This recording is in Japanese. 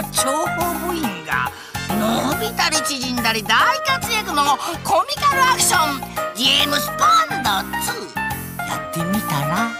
の諜報部員が伸びたり縮んだり大活躍のコミカルアクション「ジェームス・ボンド2」やってみたら？